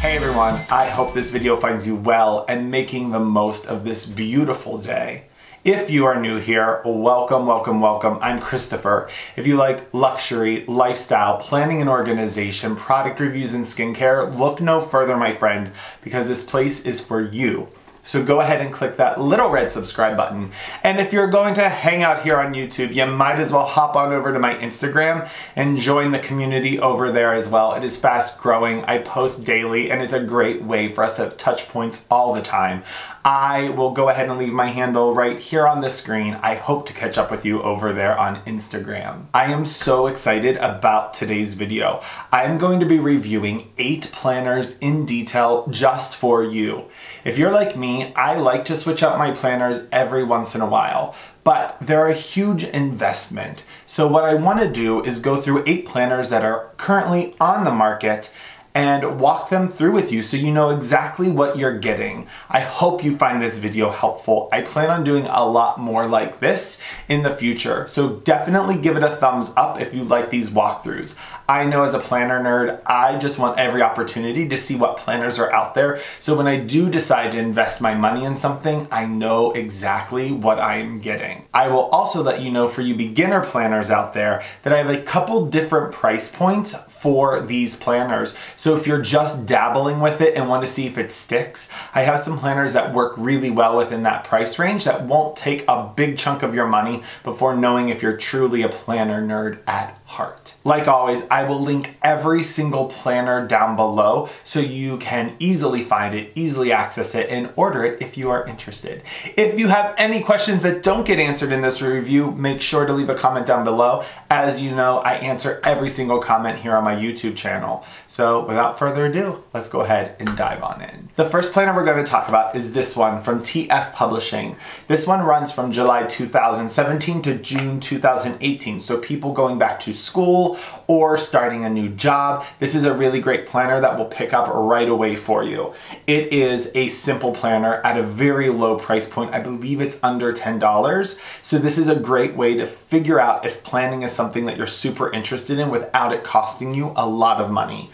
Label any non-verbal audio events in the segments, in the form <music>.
Hey everyone, I hope this video finds you well and making the most of this beautiful day. If you are new here, welcome, welcome, welcome. I'm Christopher. If you like luxury, lifestyle, planning and organization, product reviews and skincare, look no further, my friend, because this place is for you. So go ahead and click that little red subscribe button. And if you're going to hang out here on YouTube, you might as well hop on over to my Instagram and join the community over there as well. It is fast growing. I post daily and it's a great way for us to have touch points all the time. I will go ahead and leave my handle right here on the screen. I hope to catch up with you over there on Instagram. I am so excited about today's video. I am going to be reviewing eight planners in detail just for you. If you're like me, I like to switch out my planners every once in a while but they're a huge investment. So what I wanna do is go through eight planners that are currently on the market and walk them through with you so you know exactly what you're getting. I hope you find this video helpful. I plan on doing a lot more like this in the future, so definitely give it a thumbs up if you like these walkthroughs. I know as a planner nerd, I just want every opportunity to see what planners are out there. So when I do decide to invest my money in something, I know exactly what I'm getting. I will also let you know for you beginner planners out there that I have a couple different price points for these planners. So if you're just dabbling with it and want to see if it sticks, I have some planners that work really well within that price range that won't take a big chunk of your money before knowing if you're truly a planner nerd at heart. Like always, I will link every single planner down below so you can easily find it, easily access it, and order it if you are interested. If you have any questions that don't get answered in this review, make sure to leave a comment down below. As you know, I answer every single comment here on my YouTube channel. So without further ado, let's go ahead and dive on in. The first planner we're going to talk about is this one from TF Publishing. This one runs from July 2017 to June 2018, so people going back to school or starting a new job. This is a really great planner that will pick up right away for you. It is a simple planner at a very low price point. I believe it's under $10. So this is a great way to figure out if planning is something that you're super interested in without it costing you a lot of money.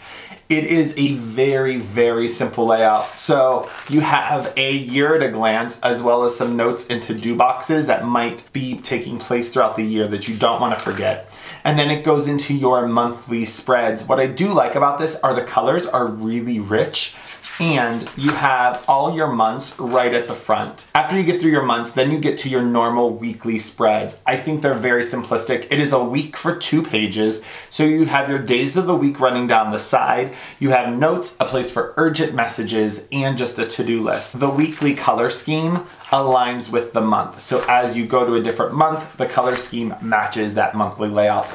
It is a very, very simple layout. So you have a year at a glance as well as some notes into do boxes that might be taking place throughout the year that you don't want to forget. And then it goes into your monthly spreads. What I do like about this are the colors are really rich and you have all your months right at the front. After you get through your months, then you get to your normal weekly spreads. I think they're very simplistic. It is a week for two pages, so you have your days of the week running down the side, you have notes, a place for urgent messages, and just a to-do list. The weekly color scheme aligns with the month, so as you go to a different month, the color scheme matches that monthly layout.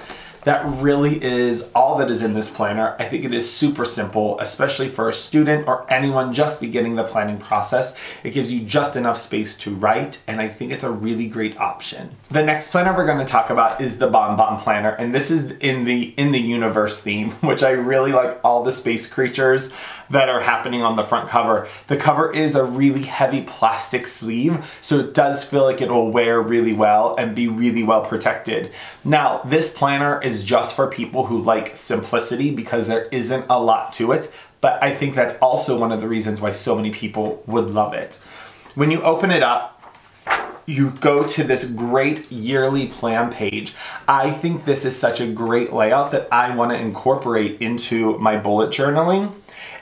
That really is all that is in this planner. I think it is super simple, especially for a student or anyone just beginning the planning process. It gives you just enough space to write, and I think it's a really great option. The next planner we're gonna talk about is the Bon Bon Planner, and this is in the in the universe theme, <laughs> which I really like all the space creatures that are happening on the front cover. The cover is a really heavy plastic sleeve, so it does feel like it will wear really well and be really well protected. Now, this planner is just for people who like simplicity because there isn't a lot to it, but I think that's also one of the reasons why so many people would love it. When you open it up, you go to this great yearly plan page. I think this is such a great layout that I want to incorporate into my bullet journaling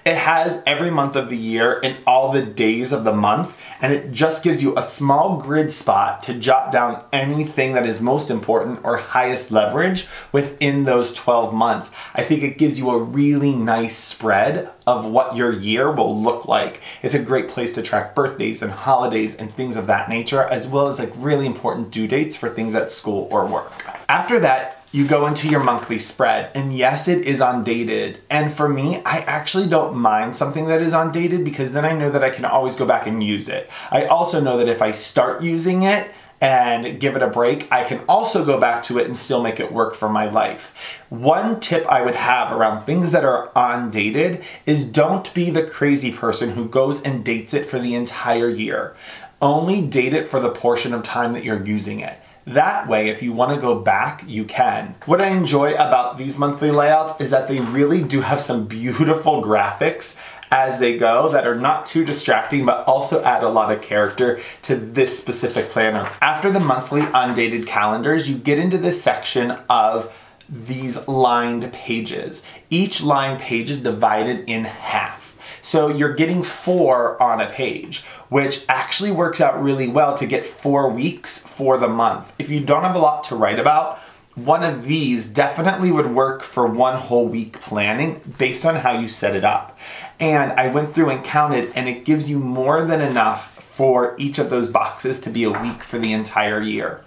it has every month of the year and all the days of the month, and it just gives you a small grid spot to jot down anything that is most important or highest leverage within those 12 months. I think it gives you a really nice spread of what your year will look like. It's a great place to track birthdays and holidays and things of that nature, as well as like really important due dates for things at school or work. After that, you go into your monthly spread. And yes, it is undated. And for me, I actually don't mind something that is undated because then I know that I can always go back and use it. I also know that if I start using it, and give it a break, I can also go back to it and still make it work for my life. One tip I would have around things that are undated is don't be the crazy person who goes and dates it for the entire year. Only date it for the portion of time that you're using it. That way, if you wanna go back, you can. What I enjoy about these monthly layouts is that they really do have some beautiful graphics as they go that are not too distracting but also add a lot of character to this specific planner. After the monthly undated calendars, you get into this section of these lined pages. Each lined page is divided in half. So you're getting four on a page, which actually works out really well to get four weeks for the month. If you don't have a lot to write about, one of these definitely would work for one whole week planning based on how you set it up. And I went through and counted and it gives you more than enough for each of those boxes to be a week for the entire year.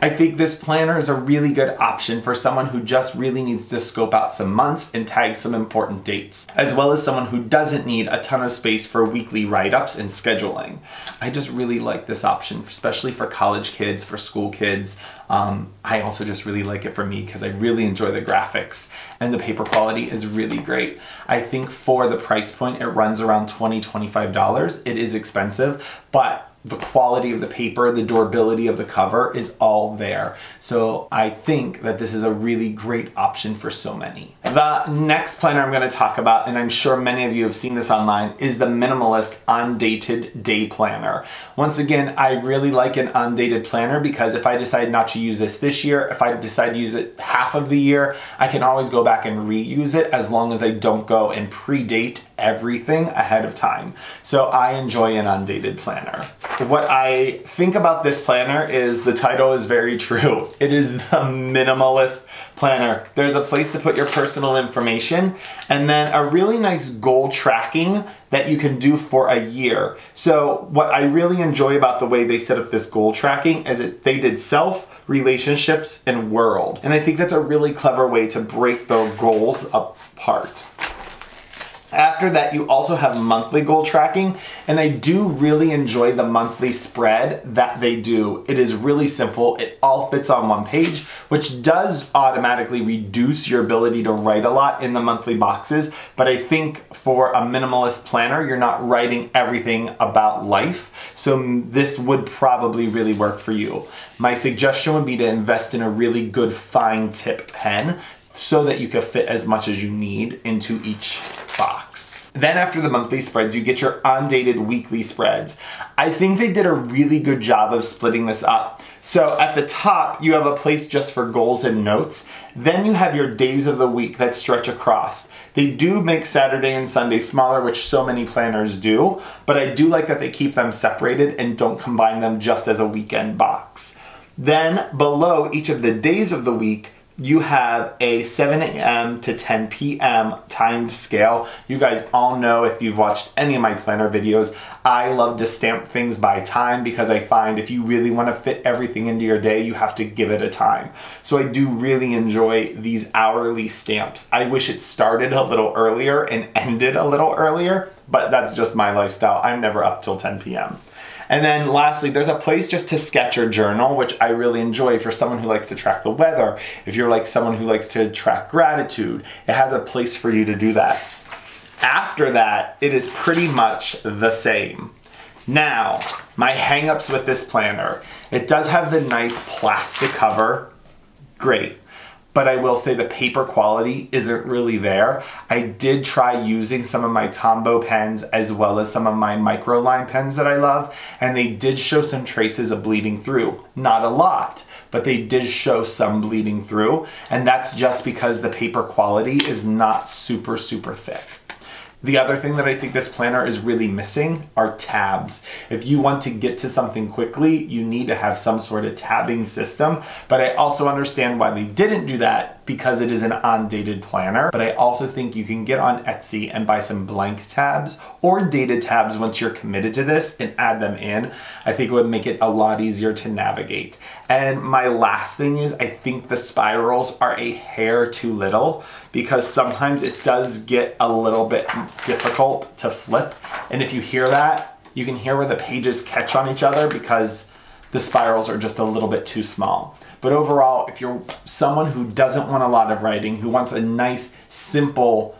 I think this planner is a really good option for someone who just really needs to scope out some months and tag some important dates, as well as someone who doesn't need a ton of space for weekly write-ups and scheduling. I just really like this option, especially for college kids, for school kids. Um, I also just really like it for me because I really enjoy the graphics and the paper quality is really great. I think for the price point, it runs around $20, $25. It is expensive, but the quality of the paper, the durability of the cover is all there. So I think that this is a really great option for so many. The next planner I'm gonna talk about, and I'm sure many of you have seen this online, is the Minimalist Undated Day Planner. Once again, I really like an undated planner because if I decide not to use this this year, if I decide to use it half of the year, I can always go back and reuse it as long as I don't go and predate everything ahead of time. So I enjoy an undated planner. What I think about this planner is the title is very <laughs> true. It is the minimalist planner. There's a place to put your personal information and then a really nice goal tracking that you can do for a year. So what I really enjoy about the way they set up this goal tracking is that they did self, relationships, and world. And I think that's a really clever way to break the goals apart. After that, you also have monthly goal tracking, and I do really enjoy the monthly spread that they do. It is really simple. It all fits on one page, which does automatically reduce your ability to write a lot in the monthly boxes. But I think for a minimalist planner, you're not writing everything about life. So this would probably really work for you. My suggestion would be to invest in a really good fine tip pen so that you can fit as much as you need into each box. Then after the monthly spreads, you get your undated weekly spreads. I think they did a really good job of splitting this up. So at the top, you have a place just for goals and notes. Then you have your days of the week that stretch across. They do make Saturday and Sunday smaller, which so many planners do, but I do like that they keep them separated and don't combine them just as a weekend box. Then below each of the days of the week, you have a 7 a.m. to 10 p.m. timed scale. You guys all know if you've watched any of my planner videos, I love to stamp things by time because I find if you really want to fit everything into your day, you have to give it a time. So I do really enjoy these hourly stamps. I wish it started a little earlier and ended a little earlier, but that's just my lifestyle. I'm never up till 10 p.m. And then lastly, there's a place just to sketch or journal, which I really enjoy for someone who likes to track the weather. If you're like someone who likes to track gratitude, it has a place for you to do that. After that, it is pretty much the same. Now, my hangups with this planner. It does have the nice plastic cover. Great but I will say the paper quality isn't really there. I did try using some of my Tombow pens as well as some of my microline pens that I love, and they did show some traces of bleeding through. Not a lot, but they did show some bleeding through, and that's just because the paper quality is not super, super thick. The other thing that I think this planner is really missing are tabs. If you want to get to something quickly, you need to have some sort of tabbing system, but I also understand why they didn't do that because it is an undated planner, but I also think you can get on Etsy and buy some blank tabs or dated tabs once you're committed to this and add them in. I think it would make it a lot easier to navigate. And my last thing is I think the spirals are a hair too little because sometimes it does get a little bit difficult to flip. And if you hear that, you can hear where the pages catch on each other because the spirals are just a little bit too small. But overall, if you're someone who doesn't want a lot of writing, who wants a nice, simple,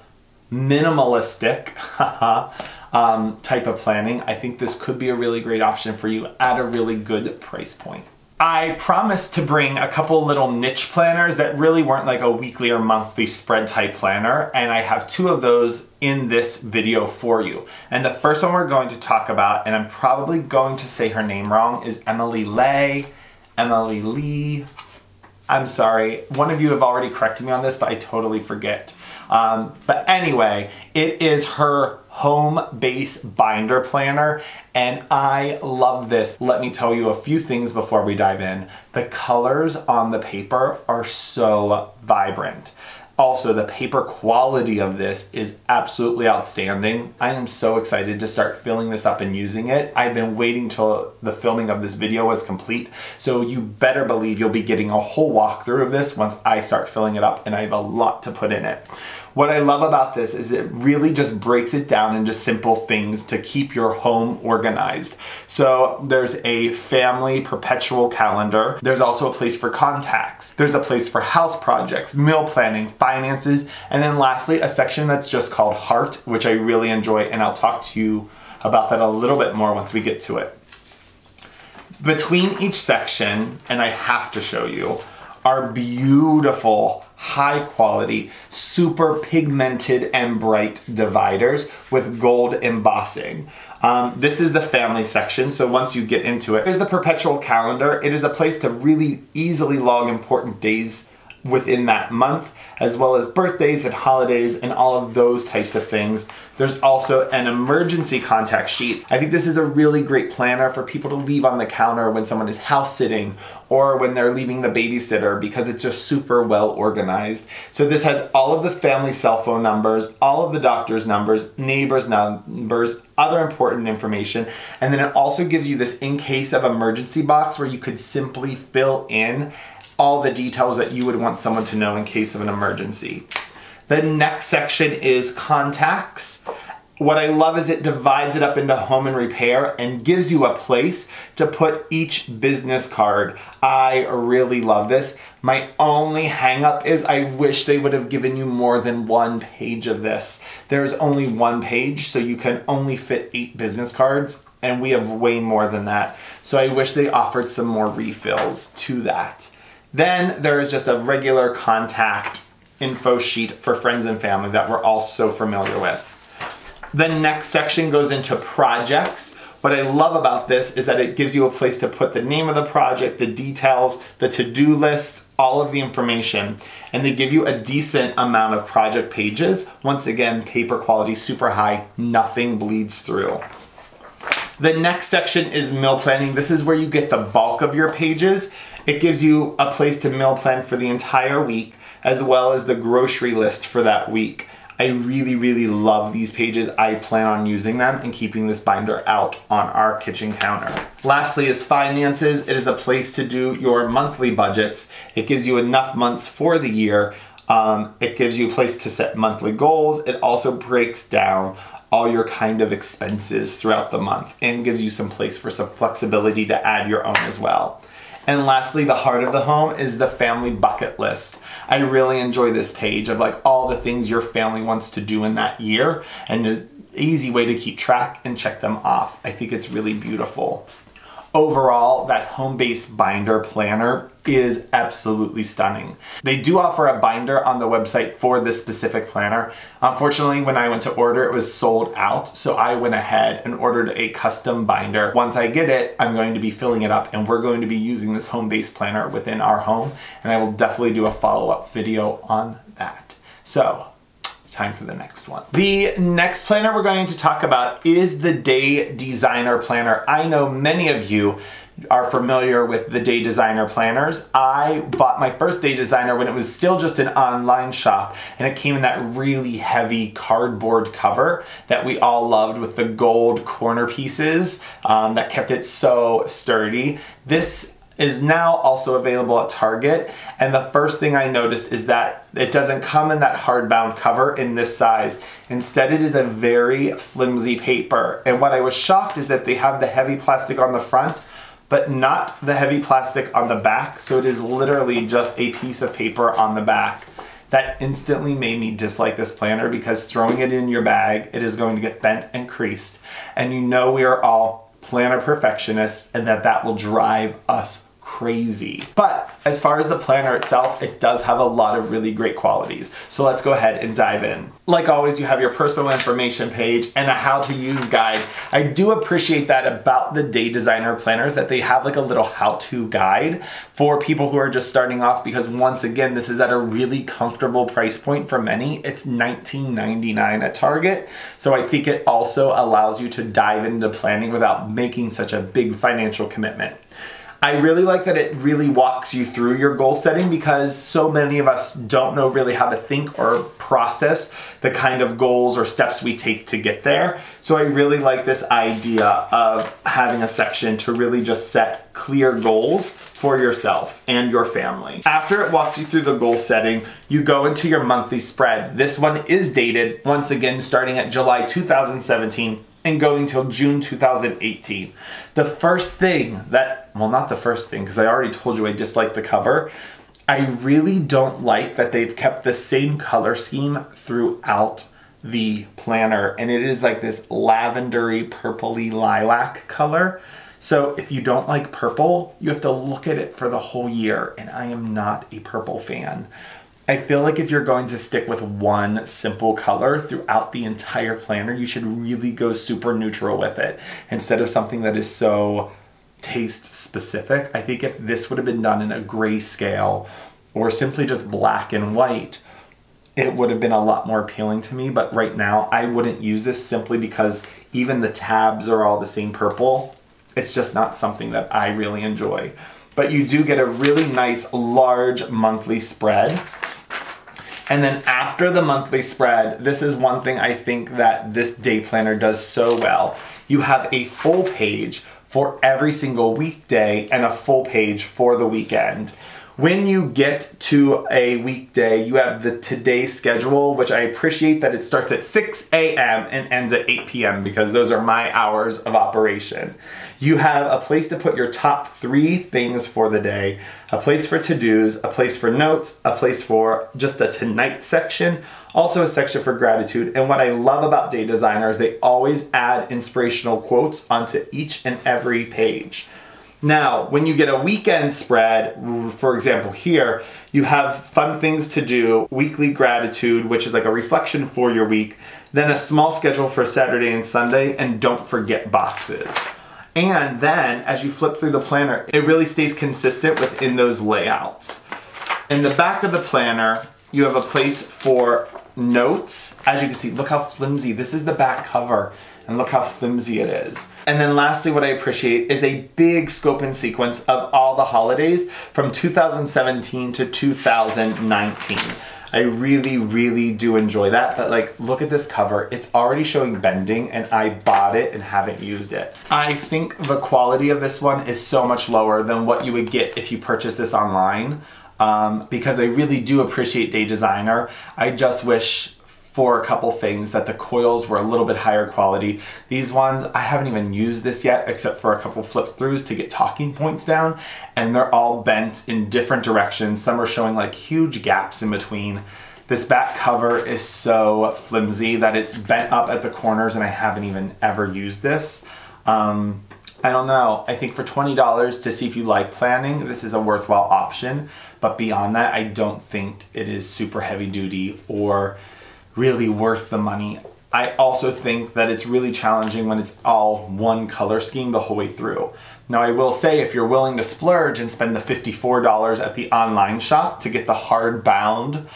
minimalistic <laughs> um, type of planning, I think this could be a really great option for you at a really good price point. I promised to bring a couple little niche planners that really weren't like a weekly or monthly spread type planner, and I have two of those in this video for you. And the first one we're going to talk about, and I'm probably going to say her name wrong, is Emily Lay, Emily Lee. I'm sorry, one of you have already corrected me on this, but I totally forget. Um, but anyway, it is her home base binder planner and I love this. Let me tell you a few things before we dive in. The colors on the paper are so vibrant. Also, the paper quality of this is absolutely outstanding. I am so excited to start filling this up and using it. I've been waiting till the filming of this video was complete, so you better believe you'll be getting a whole walkthrough of this once I start filling it up, and I have a lot to put in it. What I love about this is it really just breaks it down into simple things to keep your home organized. So there's a family perpetual calendar. There's also a place for contacts. There's a place for house projects, meal planning, finances, and then lastly, a section that's just called heart, which I really enjoy, and I'll talk to you about that a little bit more once we get to it. Between each section, and I have to show you, are beautiful high quality, super pigmented and bright dividers with gold embossing. Um, this is the family section, so once you get into it, there's the perpetual calendar. It is a place to really easily log important days within that month, as well as birthdays and holidays and all of those types of things. There's also an emergency contact sheet. I think this is a really great planner for people to leave on the counter when someone is house sitting or when they're leaving the babysitter because it's just super well organized. So this has all of the family cell phone numbers, all of the doctor's numbers, neighbors' numbers, other important information. And then it also gives you this in case of emergency box where you could simply fill in all the details that you would want someone to know in case of an emergency. The next section is contacts. What I love is it divides it up into home and repair and gives you a place to put each business card. I really love this. My only hangup is I wish they would have given you more than one page of this. There's only one page, so you can only fit eight business cards, and we have way more than that. So I wish they offered some more refills to that. Then there is just a regular contact info sheet for friends and family that we're all so familiar with. The next section goes into projects. What I love about this is that it gives you a place to put the name of the project, the details, the to-do lists, all of the information, and they give you a decent amount of project pages. Once again, paper quality super high, nothing bleeds through. The next section is meal planning. This is where you get the bulk of your pages. It gives you a place to meal plan for the entire week, as well as the grocery list for that week. I really, really love these pages. I plan on using them and keeping this binder out on our kitchen counter. Lastly is finances. It is a place to do your monthly budgets. It gives you enough months for the year. Um, it gives you a place to set monthly goals. It also breaks down all your kind of expenses throughout the month and gives you some place for some flexibility to add your own as well. And lastly, the heart of the home is the family bucket list. I really enjoy this page of like all the things your family wants to do in that year and an easy way to keep track and check them off. I think it's really beautiful. Overall, that home base binder planner is absolutely stunning. They do offer a binder on the website for this specific planner. Unfortunately, when I went to order, it was sold out, so I went ahead and ordered a custom binder. Once I get it, I'm going to be filling it up and we're going to be using this home base planner within our home, and I will definitely do a follow-up video on that. So, time for the next one. The next planner we're going to talk about is the Day Designer Planner. I know many of you are familiar with the Day Designer planners. I bought my first Day Designer when it was still just an online shop and it came in that really heavy cardboard cover that we all loved with the gold corner pieces um, that kept it so sturdy. This is now also available at Target. And the first thing I noticed is that it doesn't come in that hardbound cover in this size. Instead, it is a very flimsy paper. And what I was shocked is that they have the heavy plastic on the front, but not the heavy plastic on the back. So it is literally just a piece of paper on the back. That instantly made me dislike this planner because throwing it in your bag, it is going to get bent and creased. And you know we are all planner perfectionists and that that will drive us crazy. But as far as the planner itself, it does have a lot of really great qualities. So let's go ahead and dive in. Like always, you have your personal information page and a how to use guide. I do appreciate that about the Day Designer planners that they have like a little how to guide for people who are just starting off because once again, this is at a really comfortable price point for many. It's $19.99 at Target. So I think it also allows you to dive into planning without making such a big financial commitment. I really like that it really walks you through your goal setting because so many of us don't know really how to think or process the kind of goals or steps we take to get there. So I really like this idea of having a section to really just set clear goals for yourself and your family. After it walks you through the goal setting, you go into your monthly spread. This one is dated, once again, starting at July 2017 and going till June 2018. The first thing that, well, not the first thing, because I already told you I dislike the cover. I really don't like that they've kept the same color scheme throughout the planner, and it is like this lavendery, purpley lilac color. So if you don't like purple, you have to look at it for the whole year, and I am not a purple fan. I feel like if you're going to stick with one simple color throughout the entire planner, you should really go super neutral with it instead of something that is so taste specific. I think if this would have been done in a gray scale or simply just black and white, it would have been a lot more appealing to me. But right now, I wouldn't use this simply because even the tabs are all the same purple. It's just not something that I really enjoy. But you do get a really nice large monthly spread and then after the monthly spread, this is one thing I think that this day planner does so well. You have a full page for every single weekday and a full page for the weekend. When you get to a weekday, you have the today schedule, which I appreciate that it starts at 6 a.m. and ends at 8 p.m. because those are my hours of operation. You have a place to put your top three things for the day, a place for to-dos, a place for notes, a place for just a tonight section, also a section for gratitude. And what I love about Day Designer is they always add inspirational quotes onto each and every page. Now, when you get a weekend spread, for example here, you have fun things to do, weekly gratitude, which is like a reflection for your week, then a small schedule for Saturday and Sunday, and don't forget boxes. And then as you flip through the planner, it really stays consistent within those layouts. In the back of the planner, you have a place for notes. As you can see, look how flimsy, this is the back cover and look how flimsy it is. And then lastly, what I appreciate is a big scope and sequence of all the holidays from 2017 to 2019. I really, really do enjoy that. But like, look at this cover. It's already showing bending and I bought it and haven't used it. I think the quality of this one is so much lower than what you would get if you purchase this online. Um, because I really do appreciate Day Designer. I just wish for a couple things that the coils were a little bit higher quality. These ones, I haven't even used this yet except for a couple flip throughs to get talking points down and they're all bent in different directions. Some are showing like huge gaps in between. This back cover is so flimsy that it's bent up at the corners and I haven't even ever used this. Um, I don't know. I think for $20 to see if you like planning, this is a worthwhile option. But beyond that, I don't think it is super heavy duty or really worth the money. I also think that it's really challenging when it's all one color scheme the whole way through. Now I will say if you're willing to splurge and spend the $54 at the online shop to get the hard bound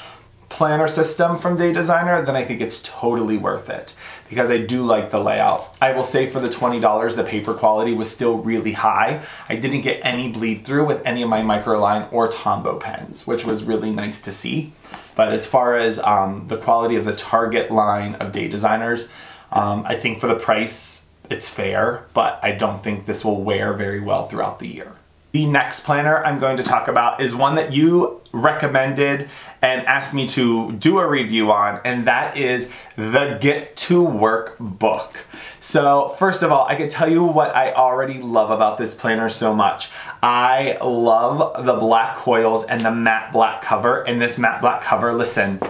planner system from Day Designer, then I think it's totally worth it because I do like the layout. I will say for the $20, the paper quality was still really high. I didn't get any bleed through with any of my Microline or Tombow pens, which was really nice to see. But as far as um, the quality of the Target line of day designers, um, I think for the price, it's fair, but I don't think this will wear very well throughout the year. The next planner I'm going to talk about is one that you recommended and asked me to do a review on, and that is the Get to Work book. So first of all, I can tell you what I already love about this planner so much. I love the black coils and the matte black cover. And this matte black cover, listen,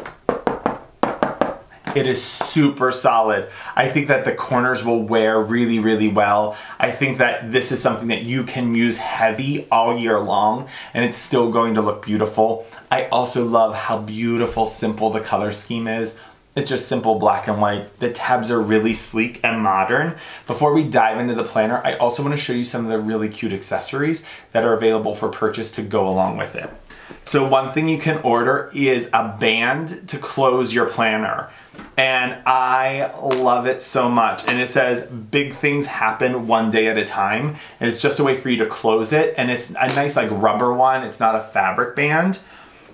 It is super solid. I think that the corners will wear really, really well. I think that this is something that you can use heavy all year long and it's still going to look beautiful. I also love how beautiful, simple the color scheme is. It's just simple black and white. The tabs are really sleek and modern. Before we dive into the planner, I also wanna show you some of the really cute accessories that are available for purchase to go along with it. So one thing you can order is a band to close your planner. And I love it so much. And it says, big things happen one day at a time. And it's just a way for you to close it. And it's a nice like rubber one. It's not a fabric band.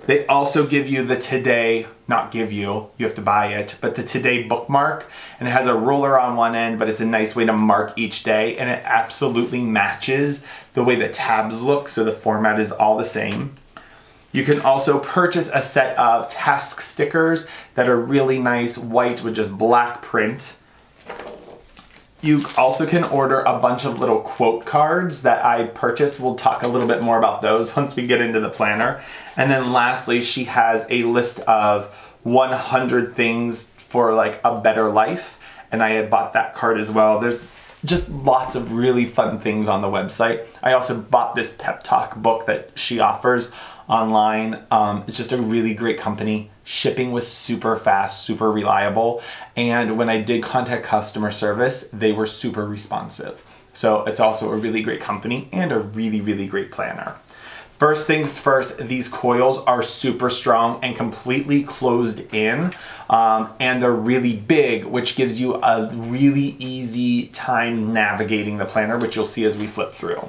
They also give you the today, not give you, you have to buy it, but the today bookmark. And it has a ruler on one end, but it's a nice way to mark each day. And it absolutely matches the way the tabs look. So the format is all the same. You can also purchase a set of task stickers that are really nice white with just black print. You also can order a bunch of little quote cards that I purchased. We'll talk a little bit more about those <laughs> once we get into the planner. And then lastly, she has a list of 100 things for like a better life. And I had bought that card as well. There's just lots of really fun things on the website. I also bought this pep talk book that she offers online. Um, it's just a really great company. Shipping was super fast, super reliable. And when I did contact customer service, they were super responsive. So it's also a really great company and a really, really great planner. First things first, these coils are super strong and completely closed in um, and they're really big, which gives you a really easy time navigating the planner, which you'll see as we flip through.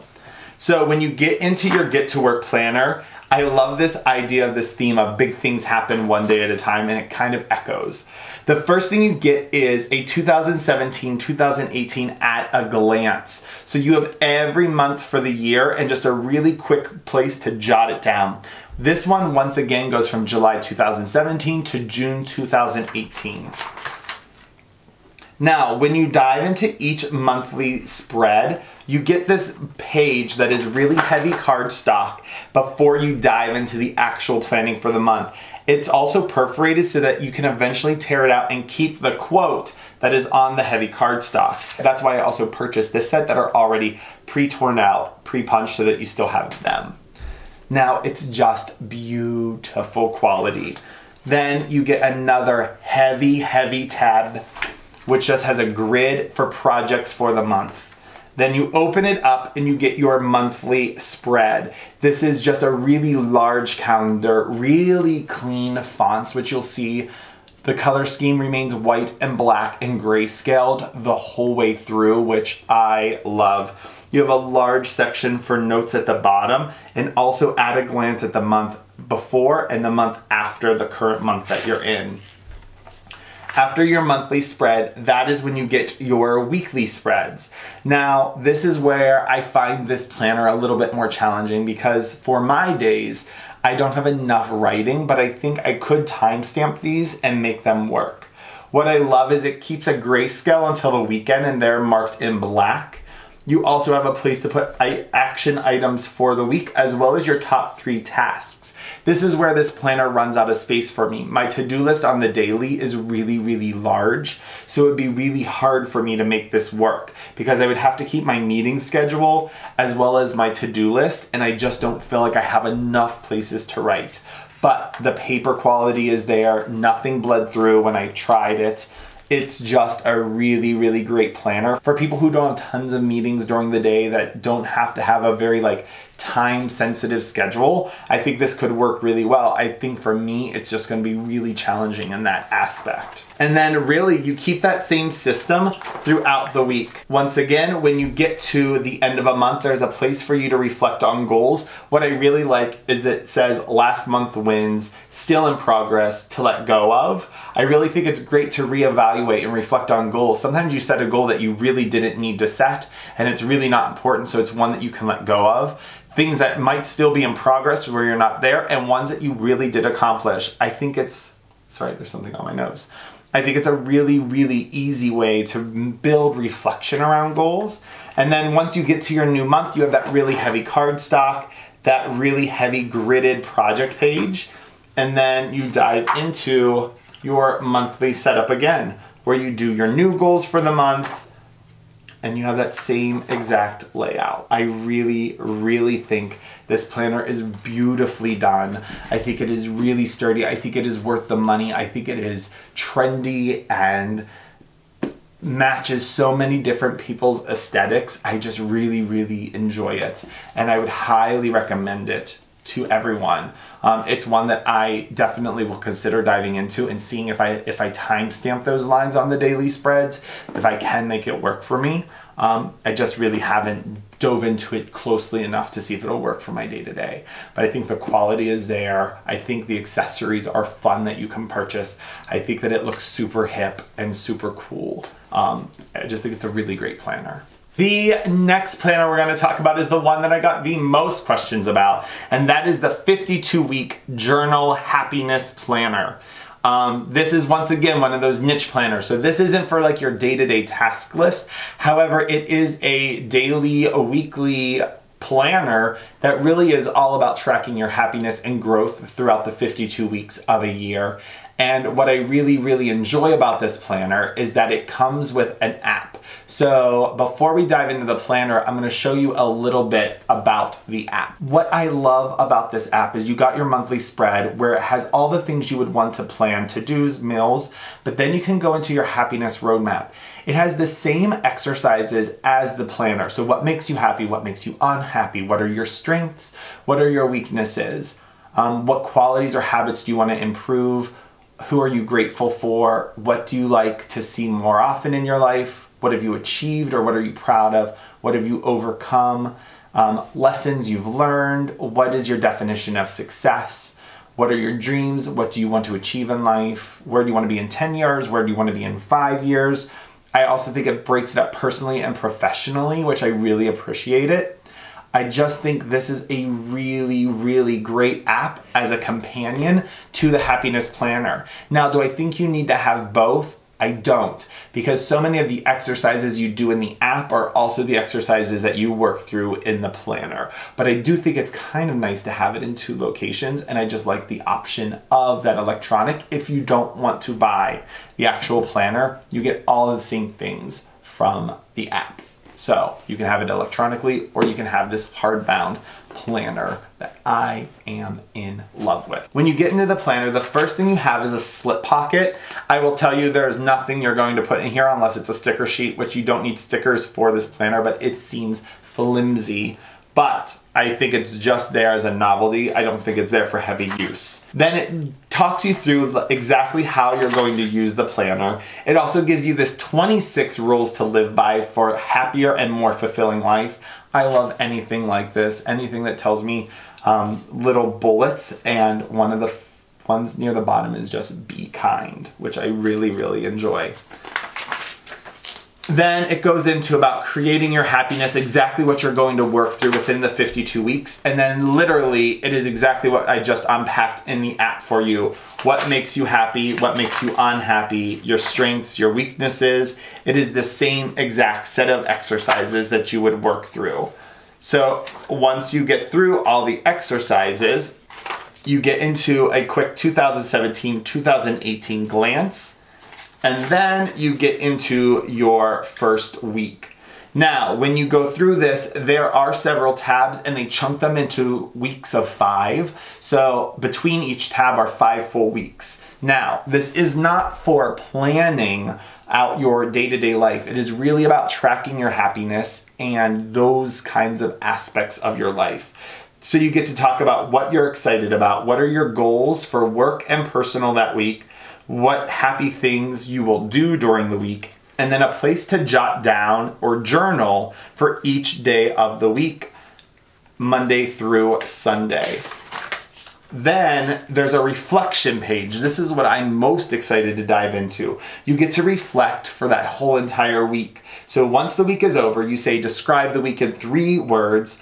So when you get into your Get to Work planner, I love this idea of this theme of big things happen one day at a time and it kind of echoes. The first thing you get is a 2017 2018 at a glance. So you have every month for the year and just a really quick place to jot it down. This one, once again, goes from July 2017 to June 2018. Now, when you dive into each monthly spread, you get this page that is really heavy cardstock before you dive into the actual planning for the month. It's also perforated so that you can eventually tear it out and keep the quote that is on the heavy cardstock. That's why I also purchased this set that are already pre-torn out, pre-punched so that you still have them. Now it's just beautiful quality. Then you get another heavy, heavy tab, which just has a grid for projects for the month. Then you open it up and you get your monthly spread. This is just a really large calendar, really clean fonts, which you'll see the color scheme remains white and black and grayscaled the whole way through, which I love. You have a large section for notes at the bottom and also at a glance at the month before and the month after the current month that you're in. After your monthly spread, that is when you get your weekly spreads. Now, this is where I find this planner a little bit more challenging because for my days, I don't have enough writing, but I think I could timestamp these and make them work. What I love is it keeps a grayscale until the weekend and they're marked in black. You also have a place to put action items for the week as well as your top three tasks. This is where this planner runs out of space for me. My to-do list on the daily is really, really large, so it would be really hard for me to make this work because I would have to keep my meeting schedule as well as my to-do list, and I just don't feel like I have enough places to write. But the paper quality is there, nothing bled through when I tried it. It's just a really, really great planner for people who don't have tons of meetings during the day that don't have to have a very like time sensitive schedule. I think this could work really well. I think for me, it's just gonna be really challenging in that aspect. And then really you keep that same system throughout the week. Once again, when you get to the end of a month, there's a place for you to reflect on goals. What I really like is it says last month wins, still in progress, to let go of. I really think it's great to reevaluate and reflect on goals. Sometimes you set a goal that you really didn't need to set and it's really not important, so it's one that you can let go of things that might still be in progress where you're not there and ones that you really did accomplish. I think it's, sorry, there's something on my nose. I think it's a really, really easy way to build reflection around goals. And then once you get to your new month, you have that really heavy card stock, that really heavy gridded project page. And then you dive into your monthly setup again, where you do your new goals for the month, and you have that same exact layout. I really, really think this planner is beautifully done. I think it is really sturdy. I think it is worth the money. I think it is trendy and matches so many different people's aesthetics. I just really, really enjoy it. And I would highly recommend it to everyone. Um, it's one that I definitely will consider diving into and seeing if I if I timestamp those lines on the daily spreads, if I can make it work for me. Um, I just really haven't dove into it closely enough to see if it'll work for my day to day. But I think the quality is there. I think the accessories are fun that you can purchase. I think that it looks super hip and super cool. Um, I just think it's a really great planner. The next planner we're going to talk about is the one that I got the most questions about, and that is the 52 week journal happiness planner. Um, this is once again one of those niche planners. So this isn't for like your day-to-day -day task list. However, it is a daily, a weekly planner that really is all about tracking your happiness and growth throughout the 52 weeks of a year. And what I really, really enjoy about this planner is that it comes with an app. So before we dive into the planner, I'm gonna show you a little bit about the app. What I love about this app is you got your monthly spread where it has all the things you would want to plan, to-dos, meals, but then you can go into your happiness roadmap. It has the same exercises as the planner. So what makes you happy, what makes you unhappy, what are your strengths, what are your weaknesses, um, what qualities or habits do you wanna improve, who are you grateful for? What do you like to see more often in your life? What have you achieved or what are you proud of? What have you overcome? Um, lessons you've learned. What is your definition of success? What are your dreams? What do you want to achieve in life? Where do you want to be in 10 years? Where do you want to be in five years? I also think it breaks it up personally and professionally, which I really appreciate it. I just think this is a really, really great app as a companion to the Happiness Planner. Now, do I think you need to have both? I don't, because so many of the exercises you do in the app are also the exercises that you work through in the planner. But I do think it's kind of nice to have it in two locations, and I just like the option of that electronic. If you don't want to buy the actual planner, you get all the same things from the app. So you can have it electronically or you can have this hardbound planner that I am in love with. When you get into the planner, the first thing you have is a slip pocket. I will tell you there's nothing you're going to put in here unless it's a sticker sheet, which you don't need stickers for this planner, but it seems flimsy but I think it's just there as a novelty. I don't think it's there for heavy use. Then it talks you through exactly how you're going to use the planner. It also gives you this 26 rules to live by for happier and more fulfilling life. I love anything like this, anything that tells me um, little bullets and one of the ones near the bottom is just be kind, which I really, really enjoy. Then it goes into about creating your happiness, exactly what you're going to work through within the 52 weeks. And then literally, it is exactly what I just unpacked in the app for you. What makes you happy, what makes you unhappy, your strengths, your weaknesses. It is the same exact set of exercises that you would work through. So once you get through all the exercises, you get into a quick 2017 2018 glance and then you get into your first week. Now, when you go through this, there are several tabs and they chunk them into weeks of five. So between each tab are five full weeks. Now, this is not for planning out your day-to-day -day life. It is really about tracking your happiness and those kinds of aspects of your life. So you get to talk about what you're excited about, what are your goals for work and personal that week, what happy things you will do during the week, and then a place to jot down or journal for each day of the week, Monday through Sunday. Then there's a reflection page. This is what I'm most excited to dive into. You get to reflect for that whole entire week. So once the week is over, you say, describe the week in three words.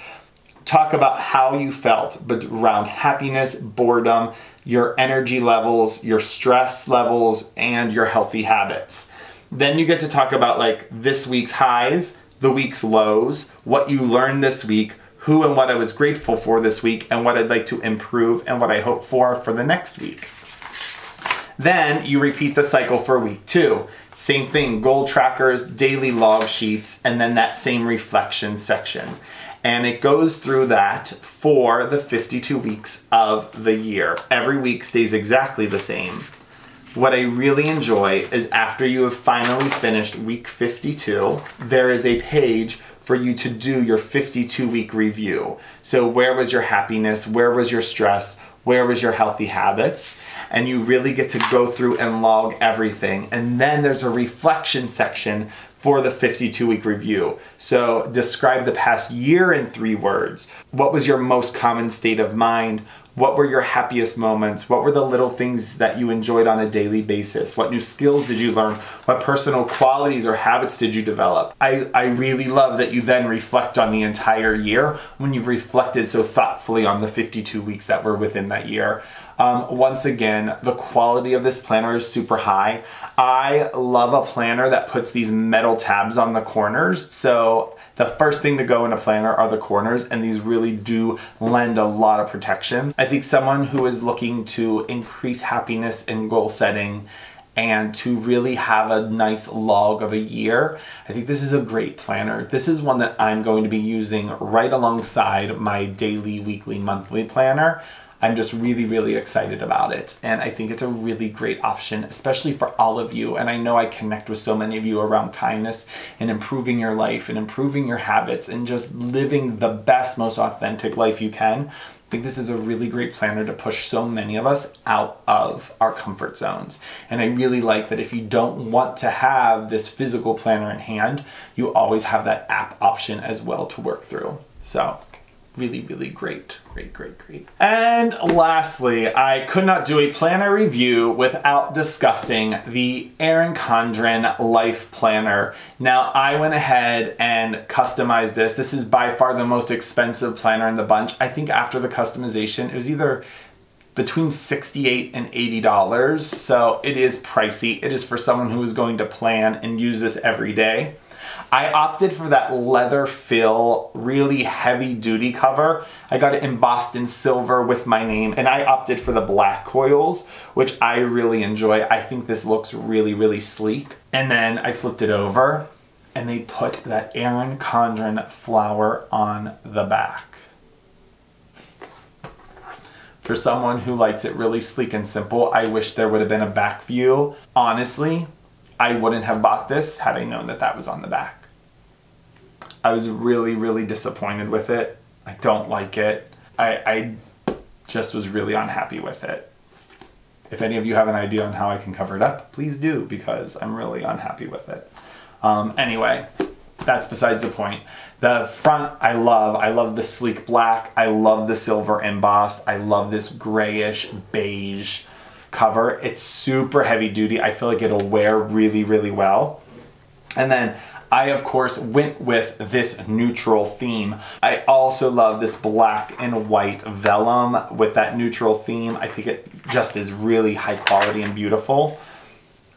Talk about how you felt but around happiness, boredom, your energy levels, your stress levels, and your healthy habits. Then you get to talk about like this week's highs, the week's lows, what you learned this week, who and what I was grateful for this week, and what I'd like to improve and what I hope for for the next week. Then you repeat the cycle for week two. Same thing, goal trackers, daily log sheets, and then that same reflection section. And it goes through that for the 52 weeks of the year. Every week stays exactly the same. What I really enjoy is after you have finally finished week 52, there is a page for you to do your 52 week review. So, where was your happiness? Where was your stress? Where was your healthy habits? And you really get to go through and log everything. And then there's a reflection section for the 52 week review. So, describe the past year in three words. What was your most common state of mind? What were your happiest moments? What were the little things that you enjoyed on a daily basis? What new skills did you learn? What personal qualities or habits did you develop? I, I really love that you then reflect on the entire year when you've reflected so thoughtfully on the 52 weeks that were within that year. Um, once again, the quality of this planner is super high. I love a planner that puts these metal tabs on the corners. So the first thing to go in a planner are the corners and these really do lend a lot of protection. I think someone who is looking to increase happiness in goal setting and to really have a nice log of a year, I think this is a great planner. This is one that I'm going to be using right alongside my daily, weekly, monthly planner. I'm just really, really excited about it. And I think it's a really great option, especially for all of you. And I know I connect with so many of you around kindness and improving your life and improving your habits and just living the best, most authentic life you can. I think this is a really great planner to push so many of us out of our comfort zones. And I really like that if you don't want to have this physical planner in hand, you always have that app option as well to work through. So really, really great, great, great, great. And lastly, I could not do a planner review without discussing the Erin Condren Life Planner. Now, I went ahead and customized this. This is by far the most expensive planner in the bunch. I think after the customization, it was either between 68 and $80. So it is pricey. It is for someone who is going to plan and use this every day. I opted for that leather fill, really heavy duty cover. I got it embossed in silver with my name and I opted for the black coils, which I really enjoy. I think this looks really, really sleek. And then I flipped it over and they put that Erin Condren flower on the back. For someone who likes it really sleek and simple, I wish there would have been a back view. Honestly, I wouldn't have bought this had I known that that was on the back. I was really, really disappointed with it. I don't like it. I, I just was really unhappy with it. If any of you have an idea on how I can cover it up, please do because I'm really unhappy with it. Um, anyway, that's besides the point. The front I love. I love the sleek black. I love the silver embossed. I love this grayish beige cover. It's super heavy duty. I feel like it'll wear really, really well. And then I, of course, went with this neutral theme. I also love this black and white vellum with that neutral theme. I think it just is really high quality and beautiful.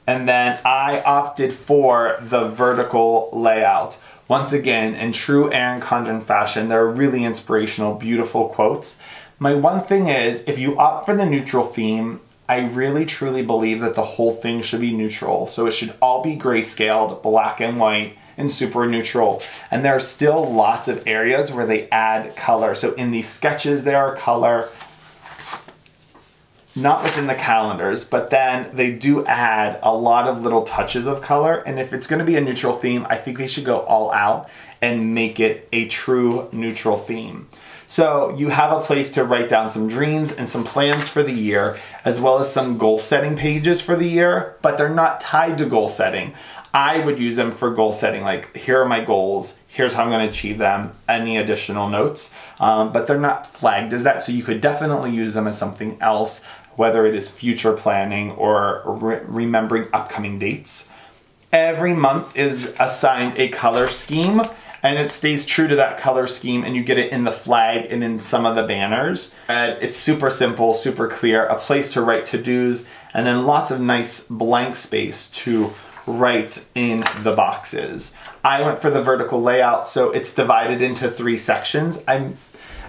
And then I opted for the vertical layout. Once again, in true Erin Condren fashion, they're really inspirational, beautiful quotes. My one thing is, if you opt for the neutral theme, I really truly believe that the whole thing should be neutral. So it should all be grayscaled, black and white, and super neutral. And there are still lots of areas where they add color. So in these sketches, there are color, not within the calendars, but then they do add a lot of little touches of color. And if it's gonna be a neutral theme, I think they should go all out and make it a true neutral theme. So you have a place to write down some dreams and some plans for the year, as well as some goal setting pages for the year, but they're not tied to goal setting. I would use them for goal setting, like here are my goals, here's how I'm going to achieve them, any additional notes, um, but they're not flagged as that, so you could definitely use them as something else, whether it is future planning or re remembering upcoming dates. Every month is assigned a color scheme and it stays true to that color scheme and you get it in the flag and in some of the banners. And it's super simple, super clear, a place to write to-dos, and then lots of nice blank space to write in the boxes. I went for the vertical layout, so it's divided into three sections. I'm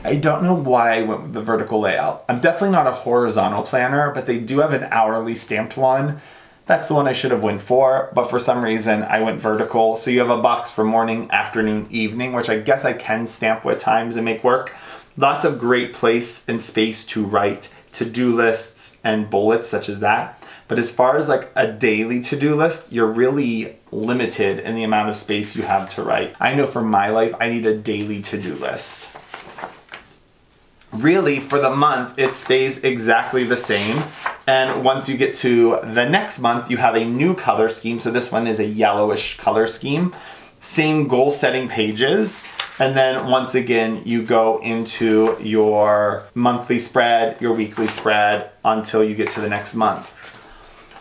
I don't know why I went with the vertical layout. I'm definitely not a horizontal planner, but they do have an hourly stamped one. That's the one I should have went for, but for some reason I went vertical. So you have a box for morning, afternoon, evening, which I guess I can stamp with times and make work. Lots of great place and space to write to-do lists and bullets such as that. But as far as like a daily to-do list, you're really limited in the amount of space you have to write. I know for my life, I need a daily to-do list. Really, for the month, it stays exactly the same. And once you get to the next month, you have a new color scheme. So this one is a yellowish color scheme. Same goal setting pages. And then once again, you go into your monthly spread, your weekly spread until you get to the next month.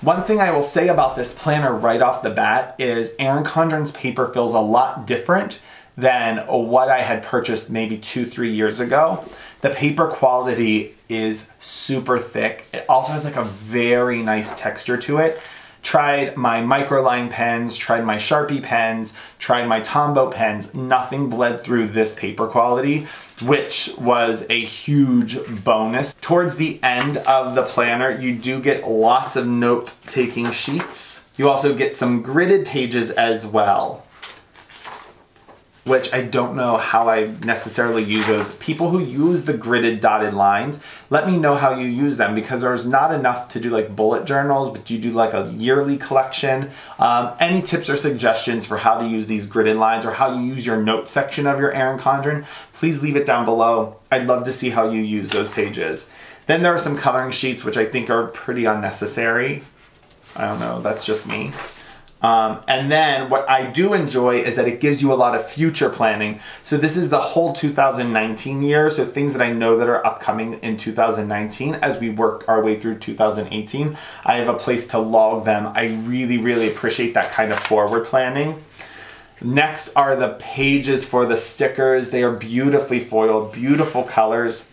One thing I will say about this planner right off the bat is Erin Condren's paper feels a lot different than what I had purchased maybe two, three years ago. The paper quality is super thick. It also has like a very nice texture to it tried my microline pens, tried my Sharpie pens, tried my Tombow pens. Nothing bled through this paper quality, which was a huge bonus. Towards the end of the planner, you do get lots of note-taking sheets. You also get some gridded pages as well which I don't know how I necessarily use those. People who use the gridded dotted lines, let me know how you use them because there's not enough to do like bullet journals, but you do like a yearly collection. Um, any tips or suggestions for how to use these gridded lines or how you use your note section of your Erin Condren, please leave it down below. I'd love to see how you use those pages. Then there are some coloring sheets, which I think are pretty unnecessary. I don't know, that's just me. Um, and then what I do enjoy is that it gives you a lot of future planning. So this is the whole 2019 year. So things that I know that are upcoming in 2019 as we work our way through 2018. I have a place to log them. I really, really appreciate that kind of forward planning. Next are the pages for the stickers. They are beautifully foiled, beautiful colors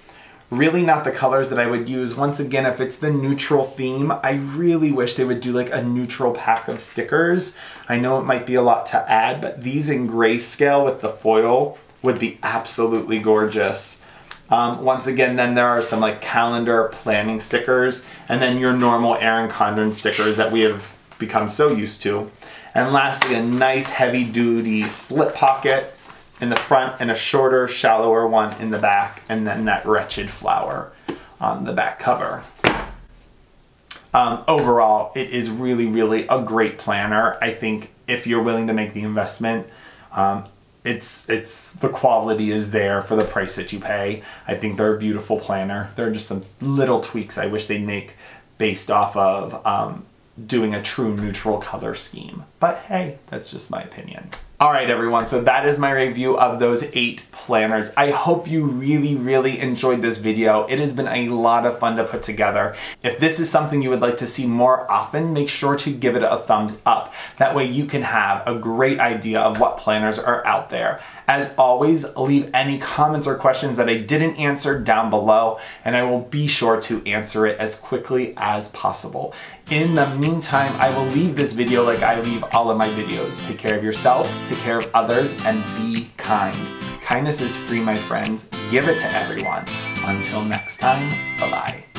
really not the colors that I would use. Once again, if it's the neutral theme, I really wish they would do like a neutral pack of stickers. I know it might be a lot to add, but these in grayscale with the foil would be absolutely gorgeous. Um, once again, then there are some like calendar planning stickers and then your normal Erin Condren stickers that we have become so used to. And lastly, a nice heavy duty slip pocket in the front and a shorter, shallower one in the back, and then that wretched flower on the back cover. Um, overall, it is really, really a great planner. I think if you're willing to make the investment, um, it's it's the quality is there for the price that you pay. I think they're a beautiful planner. There are just some little tweaks I wish they'd make based off of um, doing a true neutral color scheme. But hey, that's just my opinion. Alright everyone, so that is my review of those eight planners. I hope you really, really enjoyed this video. It has been a lot of fun to put together. If this is something you would like to see more often, make sure to give it a thumbs up. That way you can have a great idea of what planners are out there. As always, leave any comments or questions that I didn't answer down below, and I will be sure to answer it as quickly as possible. In the meantime, I will leave this video like I leave all of my videos. Take care of yourself, take care of others, and be kind. Kindness is free, my friends. Give it to everyone. Until next time, bye-bye.